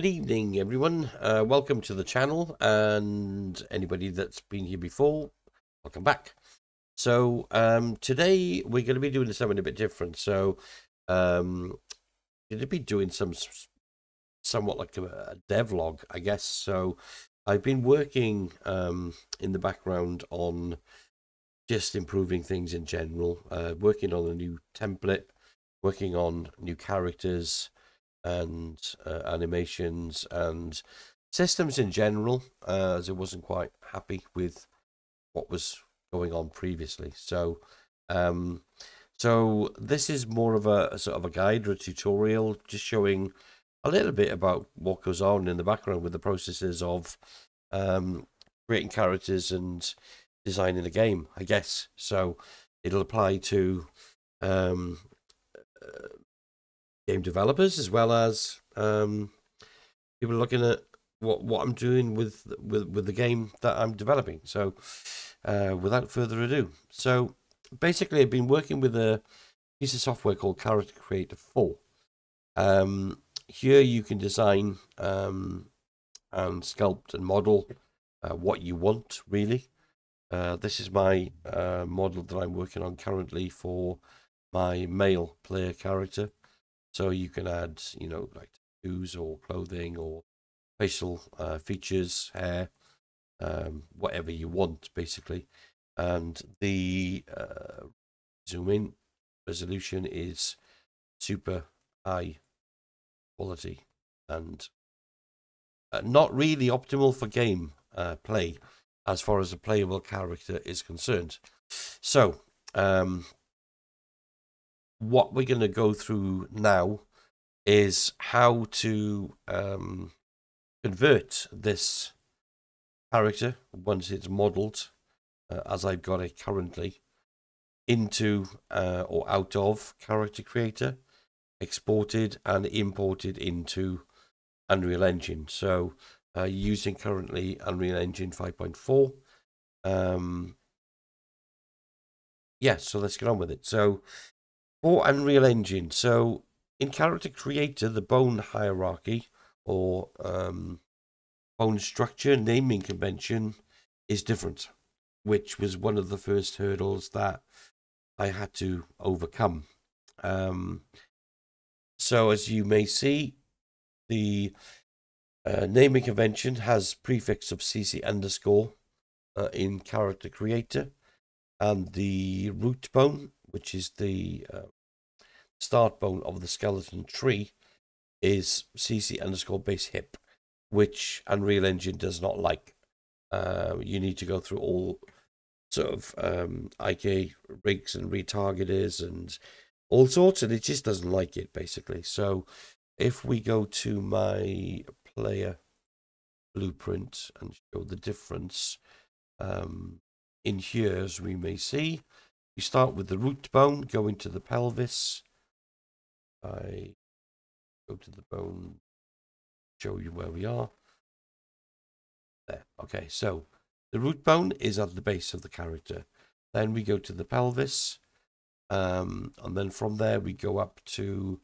Good evening, everyone. Uh, welcome to the channel, and anybody that's been here before, welcome back. So um, today we're going to be doing something a bit different. So um, going to be doing some somewhat like a, a devlog, I guess. So I've been working um, in the background on just improving things in general, uh, working on a new template, working on new characters and uh, animations and systems in general, uh, as I wasn't quite happy with what was going on previously. So, um, so this is more of a, a, sort of a guide or a tutorial, just showing a little bit about what goes on in the background with the processes of um, creating characters and designing the game, I guess. So it'll apply to um, uh, game developers as well as um, people looking at what what I'm doing with with with the game that I'm developing. So, uh, without further ado, so basically, I've been working with a piece of software called Character Creator Four. Um, here you can design um, and sculpt and model uh, what you want. Really, uh, this is my uh, model that I'm working on currently for my male player character. So you can add, you know, like tattoos or clothing or facial uh, features, hair, um, whatever you want, basically. And the uh, zoom in resolution is super high quality and uh, not really optimal for game uh, play as far as a playable character is concerned. So, um, what we're going to go through now is how to um, convert this character once it's modeled uh, as I've got it currently into uh, or out of character creator exported and imported into Unreal Engine. So uh, using currently Unreal Engine 5.4 um, yeah so let's get on with it. So for Unreal Engine. So in Character Creator, the bone hierarchy or um, bone structure naming convention is different, which was one of the first hurdles that I had to overcome. Um, so as you may see, the uh, naming convention has prefix of CC underscore uh, in Character Creator, and the root bone which is the uh, start bone of the skeleton tree, is CC underscore base hip, which Unreal Engine does not like. Uh, you need to go through all sort of um, IK rigs and retargeters and all sorts, and it just doesn't like it basically. So if we go to my player blueprint and show the difference um, in here, as we may see, you start with the root bone, go into the pelvis. I go to the bone, show you where we are. There. Okay, so the root bone is at the base of the character. Then we go to the pelvis. Um, and then from there we go up to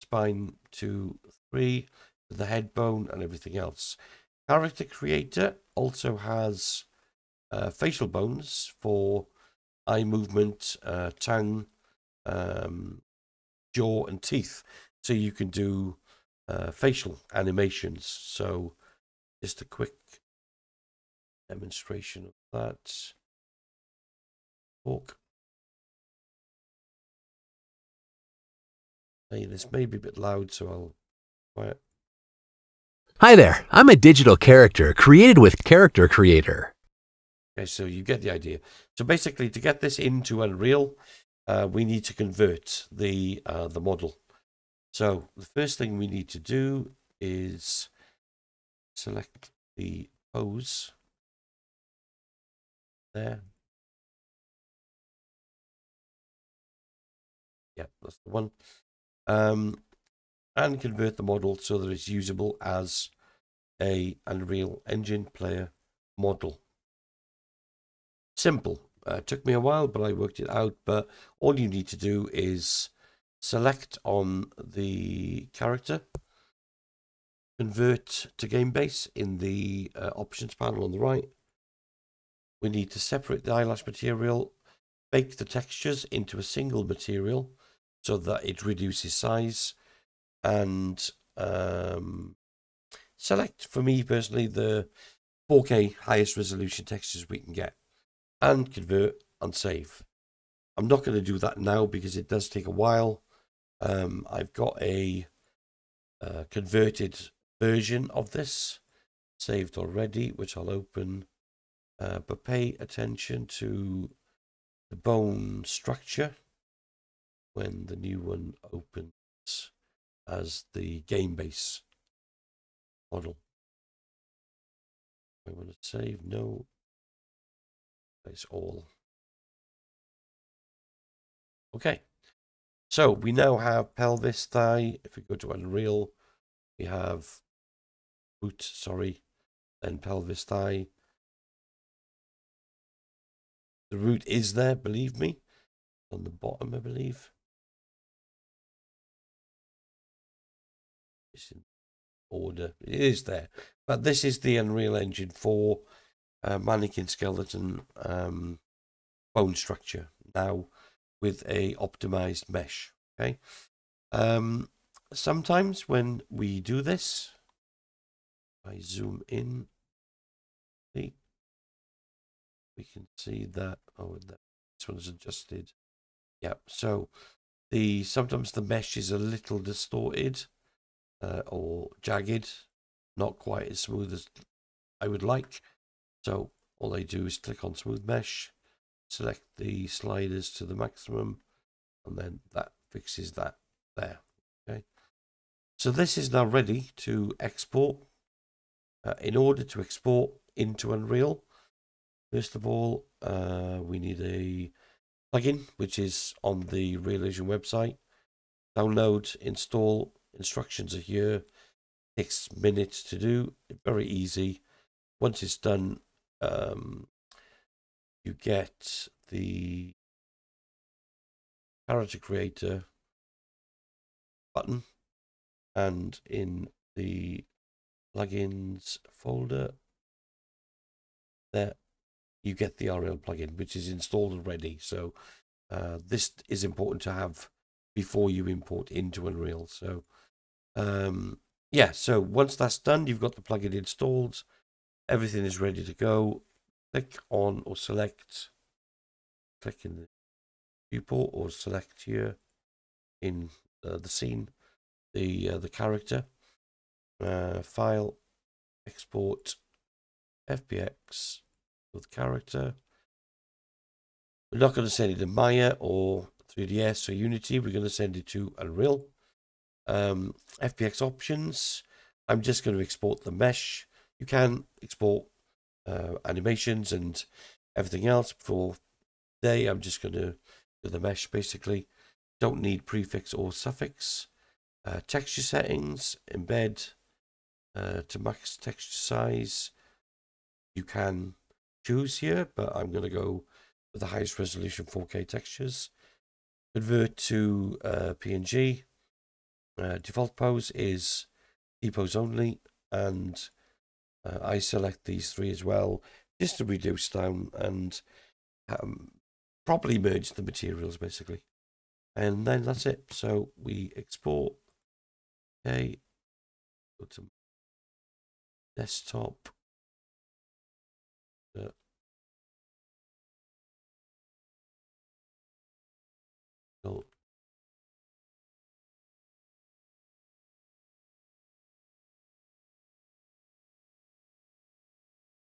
spine two, three, the head bone and everything else. Character Creator also has uh, facial bones for eye movement, uh, tongue, um, jaw, and teeth. So you can do uh, facial animations. So just a quick demonstration of that. Talk. Hey, this may be a bit loud, so I'll quiet. Hi there, I'm a digital character created with Character Creator. Okay, so you get the idea. So basically, to get this into Unreal, uh, we need to convert the uh, the model. So the first thing we need to do is select the pose there. Yeah, that's the one. Um, and convert the model so that it's usable as a Unreal Engine player model simple. Uh, it took me a while, but I worked it out. But all you need to do is select on the character convert to game base in the uh, options panel on the right. We need to separate the eyelash material, bake the textures into a single material so that it reduces size and um, select for me personally the 4K highest resolution textures we can get and convert and save. I'm not going to do that now because it does take a while. Um, I've got a uh, converted version of this saved already, which I'll open. Uh, but pay attention to the bone structure when the new one opens as the game base model. I want to save no. All. Okay. So we now have pelvis thigh. If we go to Unreal, we have boot, sorry, then pelvis thigh. The root is there, believe me. On the bottom, I believe. It's in order. It is there. But this is the Unreal Engine 4 uh, mannequin skeleton um, bone structure now with a optimized mesh. Okay. Um, sometimes when we do this, I zoom in, see, we can see that, oh, that, this one's adjusted. Yep. So the sometimes the mesh is a little distorted uh, or jagged, not quite as smooth as I would like. So all I do is click on smooth mesh, select the sliders to the maximum, and then that fixes that there. Okay. So this is now ready to export. Uh, in order to export into Unreal, first of all, uh, we need a plugin, which is on the Real Engine website. Download, install, instructions are here. Takes minutes to do, very easy. Once it's done, um, you get the character creator button and in the plugins folder there you get the RL plugin which is installed already. So uh, this is important to have before you import into Unreal. So um, yeah so once that's done you've got the plugin installed everything is ready to go click on or select click in the viewport or select here in uh, the scene the uh, the character uh, file export FBX with character. We're not going to send it to Maya or 3ds or Unity we're going to send it to Unreal. Um, FBX options I'm just going to export the mesh you can export uh, animations and everything else for today. I'm just going to do the mesh basically. Don't need prefix or suffix. Uh, texture settings embed uh, to max texture size you can choose here but I'm going to go with the highest resolution 4k textures. Convert to uh, PNG uh, default pose is e pose only and uh, I select these three as well, just to reduce down and um, properly merge the materials basically. And then that's it. So we export. Okay. Go to desktop. Uh,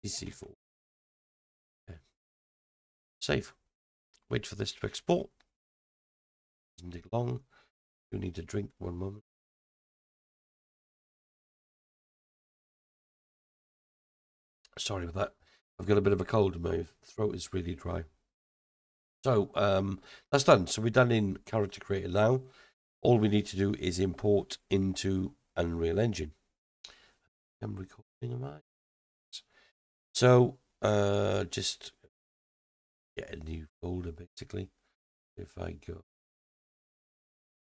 CC4. Okay. Save. Wait for this to export. Doesn't take long. You need to drink one moment. Sorry about that. I've got a bit of a cold my throat is really dry. So um, that's done. So we're done in Character Creator now. All we need to do is import into Unreal Engine. I'm recording, am I? So uh, just get a new folder basically. If I go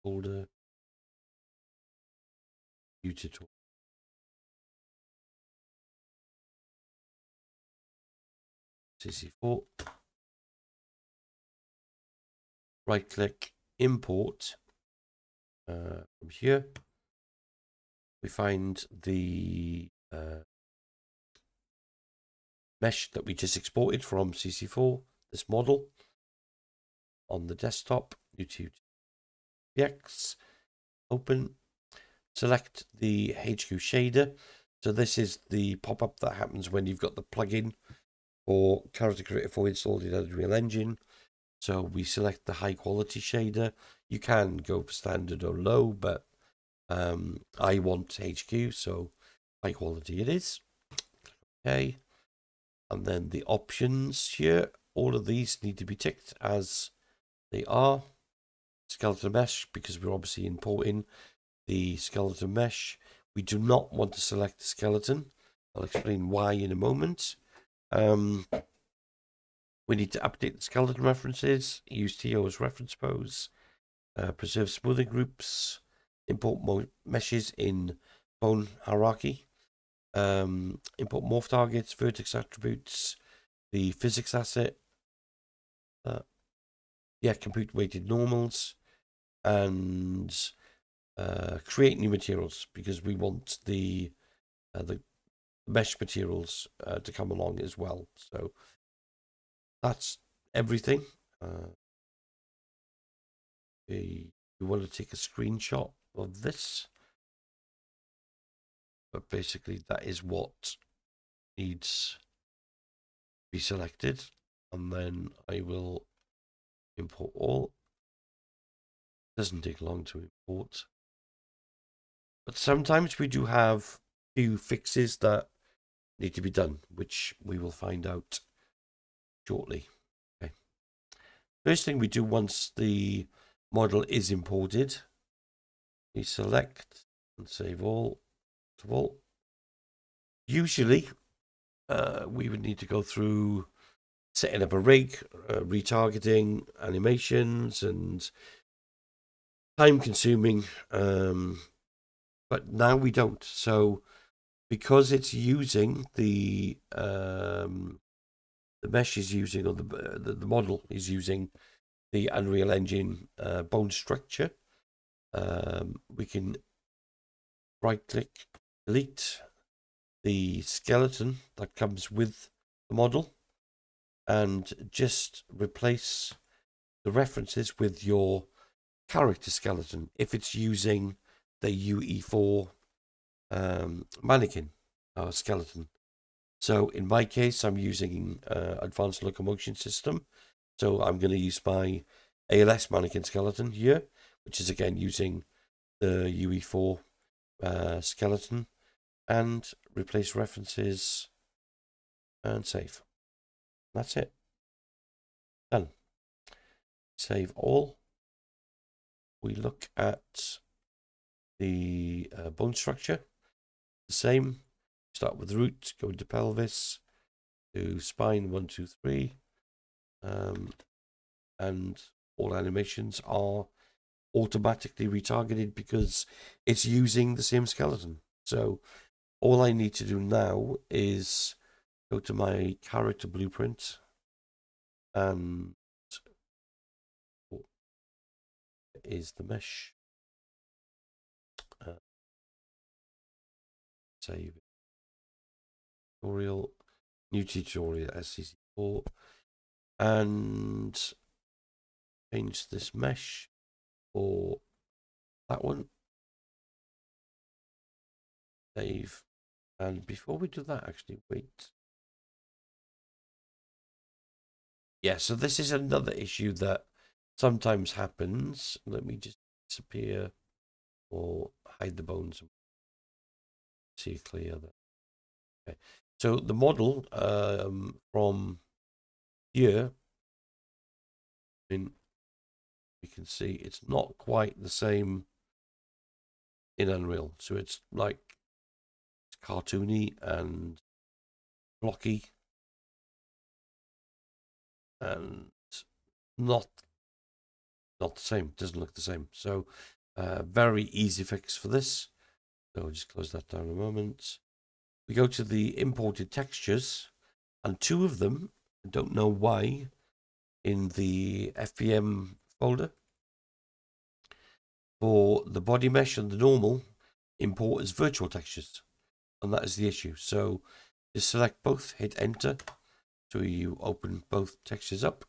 folder, new tutorial. CC4. Right click, import uh, from here. We find the uh, mesh that we just exported from CC4, this model on the desktop, YouTube FBX, open, select the HQ shader. So this is the pop-up that happens when you've got the plugin for Character Creator 4 installed in Unreal Engine. So we select the high quality shader. You can go for standard or low, but um, I want HQ, so high quality it is. Okay. And then the options here, all of these need to be ticked as they are. Skeleton mesh, because we're obviously importing the skeleton mesh. We do not want to select the skeleton. I'll explain why in a moment. Um, we need to update the skeleton references, use TO as reference pose, uh, preserve smoothing groups, import meshes in bone hierarchy, um, import morph targets, vertex attributes, the physics asset, uh, yeah, compute weighted normals, and uh, create new materials because we want the uh, the mesh materials uh, to come along as well. So that's everything. Uh, we, we want to take a screenshot of this. But basically that is what needs to be selected. And then I will import all. Doesn't take long to import. But sometimes we do have few fixes that need to be done, which we will find out shortly. Okay. First thing we do once the model is imported, we select and save all. To all. Usually, uh, we would need to go through setting up a rig, uh, retargeting animations, and time consuming. Um, but now we don't. So, because it's using the um, the mesh is using, or the, the, the model is using the Unreal Engine uh, bone structure. Um, we can right click, delete the skeleton that comes with the model and just replace the references with your character skeleton if it's using the UE4 um, mannequin uh, skeleton. So in my case, I'm using uh, Advanced Locomotion System. So I'm going to use my ALS mannequin skeleton here, which is again using the UE4 uh, skeleton and replace references and save. That's it. Done. Save all. We look at the uh, bone structure. The same Start with root, go into pelvis, to spine one, two, three. Um, and all animations are automatically retargeted because it's using the same skeleton. So all I need to do now is go to my character blueprint and is the mesh. Uh, save tutorial, new tutorial SCC4, and change this mesh for that one. Save. And before we do that, actually, wait. Yeah, so this is another issue that sometimes happens. Let me just disappear or hide the bones. See clear that. Okay. So the model um, from here, I mean, you can see it's not quite the same in Unreal. So it's like cartoony and blocky and not not the same. Doesn't look the same. So uh, very easy fix for this. So I'll just close that down a moment we go to the imported textures and two of them I don't know why, in the FBM folder. For the body mesh and the normal, import as virtual textures. And that is the issue. So just select both, hit enter. So you open both textures up.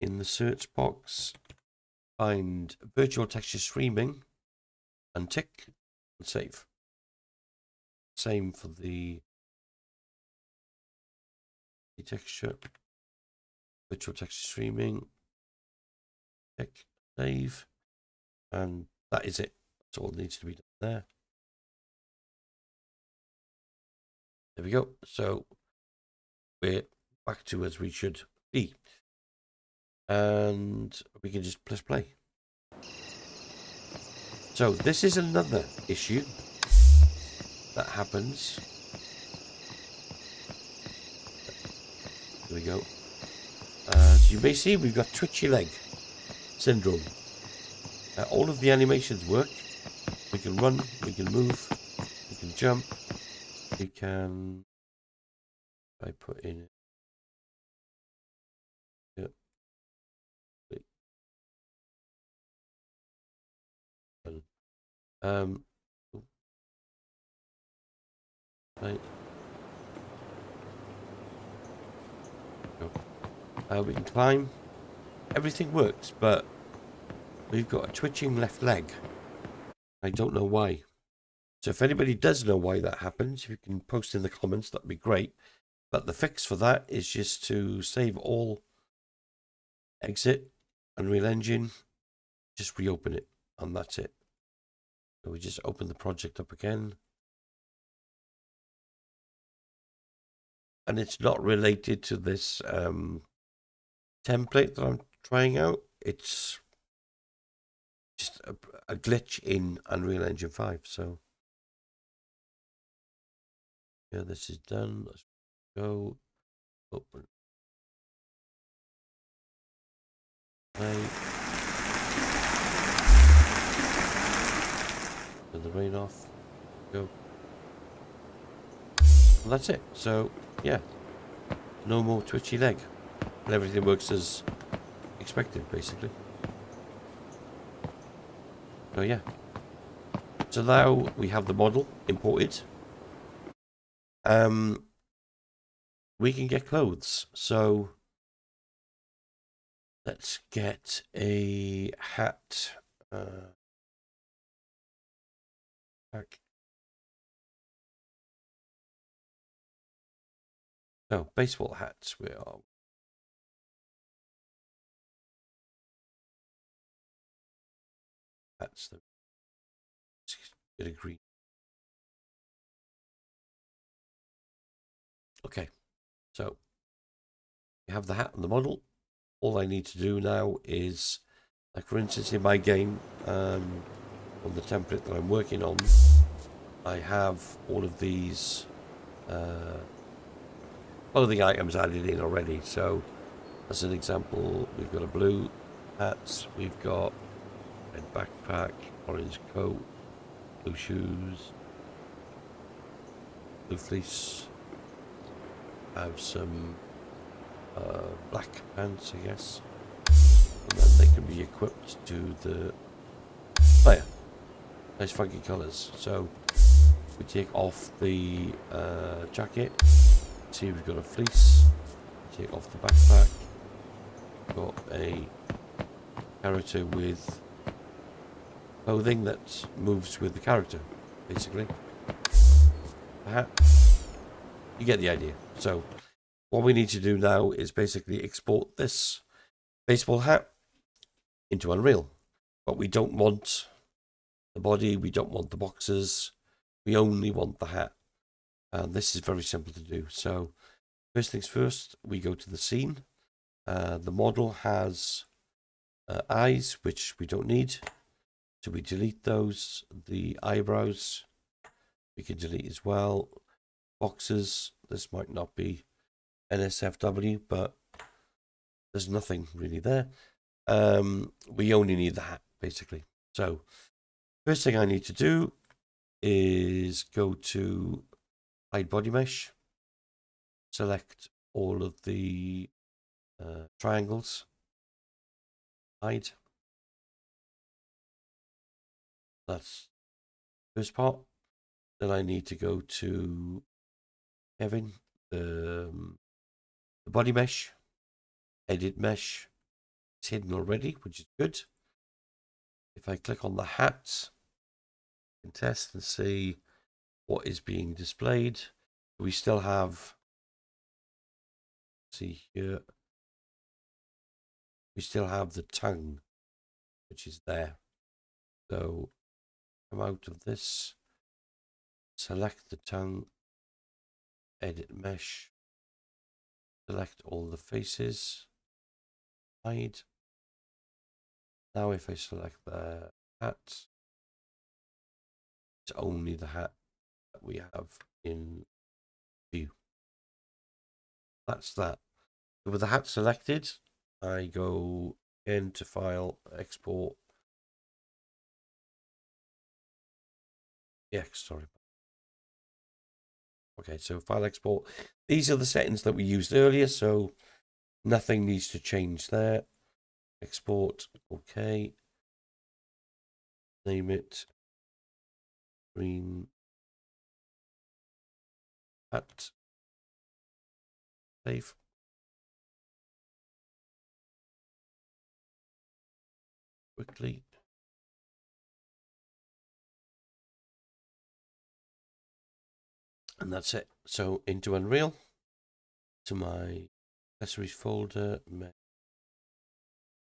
In the search box, find virtual texture streaming and tick and save. Same for the texture, virtual texture streaming, tick, save, and that is it. That's all that needs to be done there. There we go. So we're back to as we should be. And we can just press play. So this is another issue that happens. There we go. As you may see, we've got twitchy leg syndrome. Uh, all of the animations work. We can run, we can move, we can jump, we can. I put in. Yep. Um. Right. Uh, we can climb. Everything works, but we've got a twitching left leg. I don't know why. So if anybody does know why that happens, if you can post in the comments, that'd be great. But the fix for that is just to save all, exit, Unreal Engine, just reopen it, and that's it. So we just open the project up again. And it's not related to this um, template that I'm trying out. It's just a, a glitch in Unreal Engine 5. So yeah, this is done. Let's go open. Play. Turn the rain off. Go. And that's it. So, yeah. No more twitchy leg. And everything works as expected, basically. So, yeah. So now we have the model imported. Um, we can get clothes. So let's get a hat. Uh. Oh, baseball hats. We are. That's the bit of green. Okay, so we have the hat and the model. All I need to do now is, like for instance in my game, um, on the template that I'm working on, I have all of these uh, clothing items added in already. So, as an example, we've got a blue hat, we've got a backpack, orange coat, blue shoes, blue fleece, have some uh, black pants, I guess. And then they can be equipped to the player. Nice funky colours. So we take off the uh, jacket. See, we've got a fleece. Take off the backpack. Got a character with clothing that moves with the character, basically. Hat. You get the idea. So what we need to do now is basically export this baseball hat into Unreal. But we don't want the body, we don't want the boxes, we only want the hat. And this is very simple to do. So first things first, we go to the scene. Uh, the model has uh, eyes, which we don't need. So we delete those. The eyebrows, we can delete as well. Boxes, this might not be NSFW, but there's nothing really there. Um, we only need the hat, basically. So, first thing I need to do is go to hide body mesh, select all of the uh, triangles. Hide. That's first part. Then I need to go to Kevin, the, um, the body mesh, edit mesh. It's hidden already, which is good. If I click on the hat, I can test and see what is being displayed. We still have, see here, we still have the tongue, which is there. So come out of this, select the tongue, edit mesh, select all the faces, hide. Now if I select the hat, it's only the hat that we have in view. That's that. With the hat selected, I go into file, export. Yeah, sorry. Okay, so file export. These are the settings that we used earlier, so nothing needs to change there. Export, okay. Name it green at save. Quickly. And that's it. So into Unreal, to my accessories folder,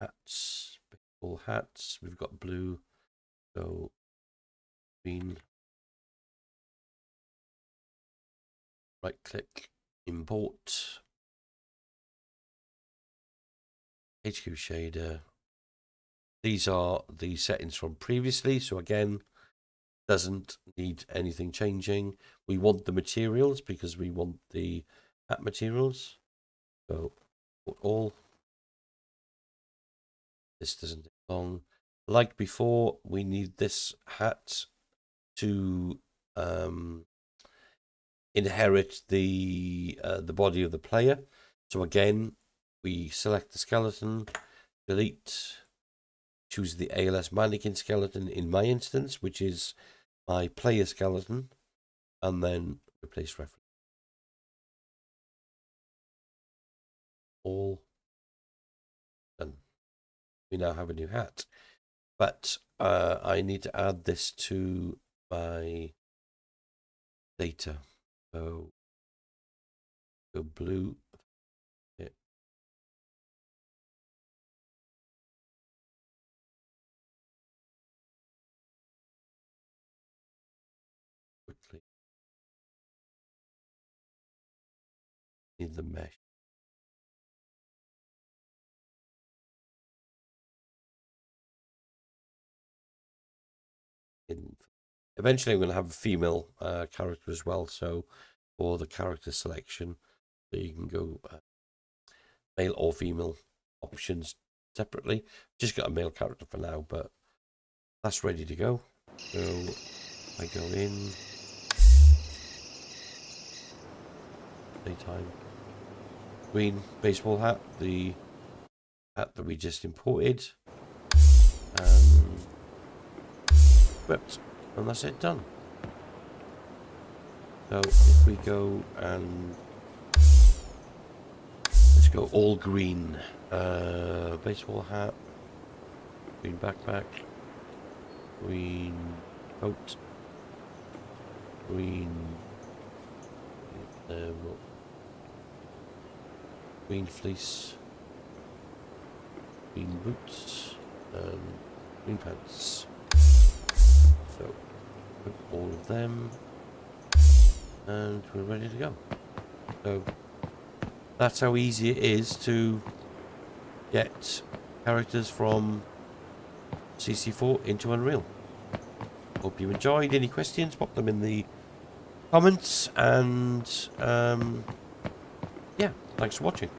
hats, all hats. We've got blue, so green. Right click, import, HQ shader. These are the settings from previously. So again, doesn't need anything changing. We want the materials because we want the hat materials. So all. This doesn't take long. Like before, we need this hat to um, inherit the uh, the body of the player. So again, we select the skeleton, delete, choose the ALS mannequin skeleton in my instance, which is my player skeleton, and then replace reference. All done. We now have a new hat. But uh, I need to add this to my data. So, go blue the mesh. Eventually, I'm going to have a female uh, character as well. So, for the character selection, so you can go uh, male or female options separately. Just got a male character for now, but that's ready to go. So I go in data table green baseball hat, the hat that we just imported, and equipped, and that's it done. So if we go and let's go all green, uh, baseball hat, green backpack, green coat, green. Uh, green fleece, green boots, and green pants. So, all of them, and we're ready to go. So, that's how easy it is to get characters from CC4 into Unreal. Hope you enjoyed. Any questions, pop them in the comments, and um, yeah, thanks for watching.